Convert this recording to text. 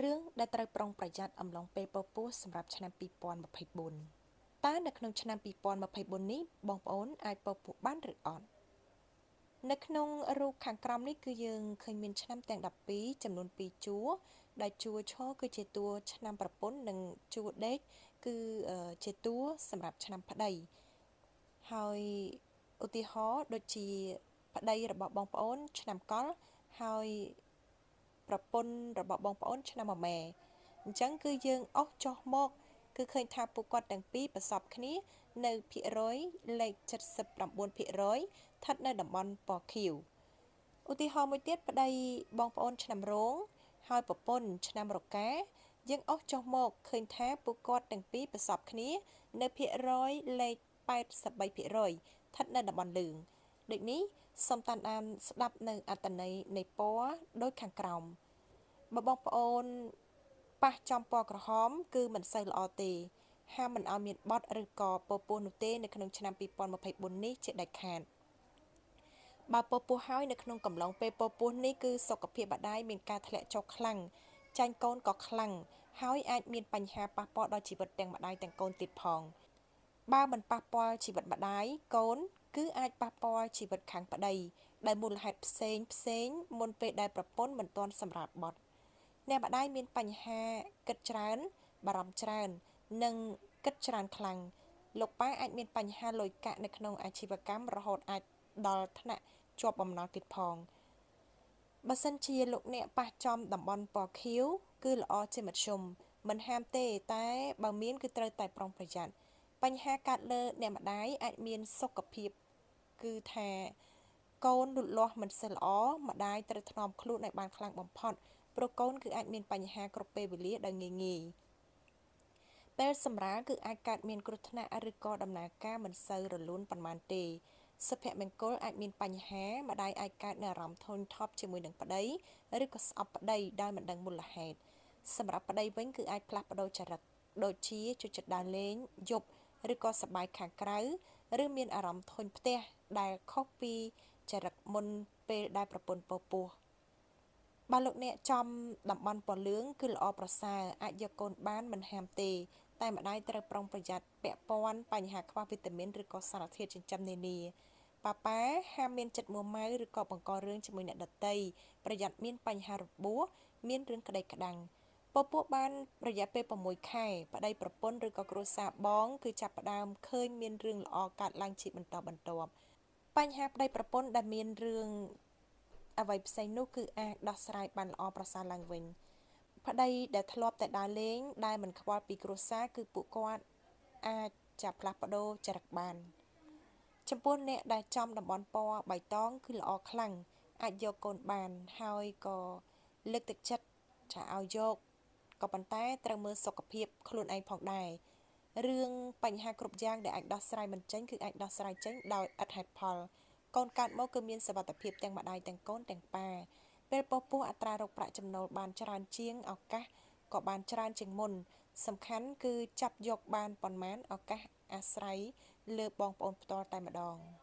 រឿងដែលត្រូវប្រុងប្រយ័ត្នអំឡុងពេលពពោះសម្រាប់ឆ្នាំ2024តើនៅក្នុងឆ្នាំ2024នេះបងប្អូនអាចពពោះបានឬអត់នៅក្នុងរូបខាងក្រោមនេះគឺយើងឃើញមានឆ្នាំទាំង12ចំនួន2ជួរដែលជួរឈគឺជាតួឆ្នាំប្រពន្ធនិងជួរដេកគឺជាតួសម្រាប់ឆ្នាំប្តីហើយឧទាហរណ៍ដូចជាប្តីរបស់បងប្អូនឆ្នាំកុលហើយ ប្រពន្ធរបស់បងប្អូនឆ្នាំមមែអញ្ចឹងគឺយើងអស់ចុះមក គឺឃើញថាពួកគាត់ទាំងពីរប្រសពគ្នា នៅភាគរយលេខ79%ភាគរយស្ថិតនៅតំបន់ពណ៌ខៀវឧទាហរណ៍មួយទៀតប្តីបងប្អូនឆ្នាំរោងហើយប្រពន្ធឆ្នាំរកាយើងអស់ចុះមកឃើញថាពួកគាត់ទាំងពីរប្រសពគ្នា នៅភាគរយលេខ83%ស្ថិតនៅតំបន់លឿងដូចនេះសូមតាមដានស្ដាប់នៅអត្តន័យនៃពណ៌ដូចខាងក្រោម បើបងប្អូនប៉ះចំពណ៌ក្រហម គឺមិនសូវល្អទេហាមមិនឲ្យមានបត់ឬក៏ពពោះនោះទេនៅក្នុងឆ្នាំ2024នេះជាដាច់ខាតបើពពោះហើយនៅក្នុងកំឡុងពេលពពោះនេះគឺសុខភាពម្ដាយមានការធ្លាក់ចុះខ្លាំងចាញ់កូនក៏ខ្លាំងហើយអាចមានបញ្ហាប៉ះពាល់ដល់ជីវិតទាំងម្ដាយទាំងកូនទៀតផង បើមិនប៉ះពាល់ជីវិតម្ដាយកូន គឺអាចប៉ះពាល់ជីវិតខាងប្តីដោយមូលហេតុផ្សេងផ្សេងមុនពេលដែលប្រពន្ធមិនទាន់សម្រាប់បត់ អ្នកម្ដាយមានបញ្ហាគិតច្រើនបារម្ភច្រើន និងគិតច្រើនខ្លាំងលោកប៉ាអាចមានបញ្ហាលុយកាក់នៅក្នុងអាជីវកម្មរហូតអាចដល់ថ្នាក់ជាប់បំណុលទៀតផងបើសិនជាលោកអ្នកប៉ះចំតំបន់ពណ៌ខៀវគឺល្អជាមធ្យមមិនហាមទេតែបើមានគឺត្រូវតែប្រុងប្រយ័ត្នបញ្ហាកើតលើអ្នកម្ដាយអាចមានសុខភាពគឺថាកូនលូតលាស់មិនសូវល្អម្ដាយត្រូវថ្នមខ្លួនឲ្យបានខ្លាំងបំផុត ព្រោះកូនគឺអាចមានបញ្ហាគ្រប់ពេលវេលាដោយងាយងាយពេលសម្រាលគឺអាចកើតមានគ្រោះថ្នាក់ឬក៏ដំណើរការមិនសូវរលូនប៉ុន្មានទេសុភមង្គលអាចមានបញ្ហាម្ដាយអាចកើតនៅអារម្មណ៍ធុញថប់ជាមួយនឹងប្តីឬក៏ស្អប់ប្តីដោយមិនដឹងមូលហេតុសម្រាប់ប្តីវិញគឺអាចផ្លាស់ប្ដូរចរិតដូចជាជួយចិត្តដើរលេងយប់ឬក៏សបាយខាងក្រៅឬមានអារម្មណ៍ធុញផ្ទះដែលខុសពីចរិតមុនពេលដែលប្រពន្ធពោពោះ បើលោកអ្នកចំតំបន់ពណ៌លឿងគឺល្អប្រសើរអាចយកកូនបានមិនហាមទេ តែម្ដាយត្រូវប្រុងប្រយ័ត្នពាក់ព័ន្ធបញ្ហាខ្វះវីតាមីនឬក៏សារធាតុចិញ្ចឹមនានាប៉ាប៉ាហាមមានចិត្តមួម៉ៅឬក៏បង្ករឿងជាមួយអ្នកដតីប្រយ័ត្នមានបញ្ហារបួសមានរឿងក្តីក្តាំងពពោះបានរយៈពេល6ខែប្តីប្រពន្ធឬក៏គ្រួសារបង គឺចាប់ផ្ដើមឃើញមានរឿងល្អកើតឡើងជាបន្តបន្ទាប់បញ្ហាប្តីប្រពន្ធដែលមានរឿង អ្វីផ្សេងនោះគឺអាចដោះស្រាយបានល្អប្រសើរឡើងវិញប្តីដែលធ្លាប់តែដើរលេងដែលមិនខ្វល់ពីគ្រួសារគឺពួកគាត់អាចចាប់ផ្លាស់ប្ដូរចរិតបាន ចំពោះអ្នកដែលចំតំបន់ពណ៌បៃតងគឺល្អខ្លាំងអាចយកកូនបានហើយក៏លើកទឹកចិត្តថាឲ្យយកក៏ប៉ុន្តែត្រូវមើលសុខភាពខ្លួនឯងផងដែររឿងបញ្ហាគ្រប់យ៉ាងដែលអាចដោះស្រាយមិនចេញគឺអាចដោះស្រាយចេញដោយឥតហេតុផល កូនកើតមកគឺមានសវត្ថភាពទាំងម្ដាយទាំងកូនទាំងប៉ាពេលពោះពោះអត្រារកប្រាក់ចំណូលបានច្រើនជាងឱកាសក៏បានច្រើនជាងមុន សំខាន់គឺចាប់យកបានប៉ុន្មានឱកាសអាស្រ័យលើបងប្អូនផ្ទាល់តែម្ដង។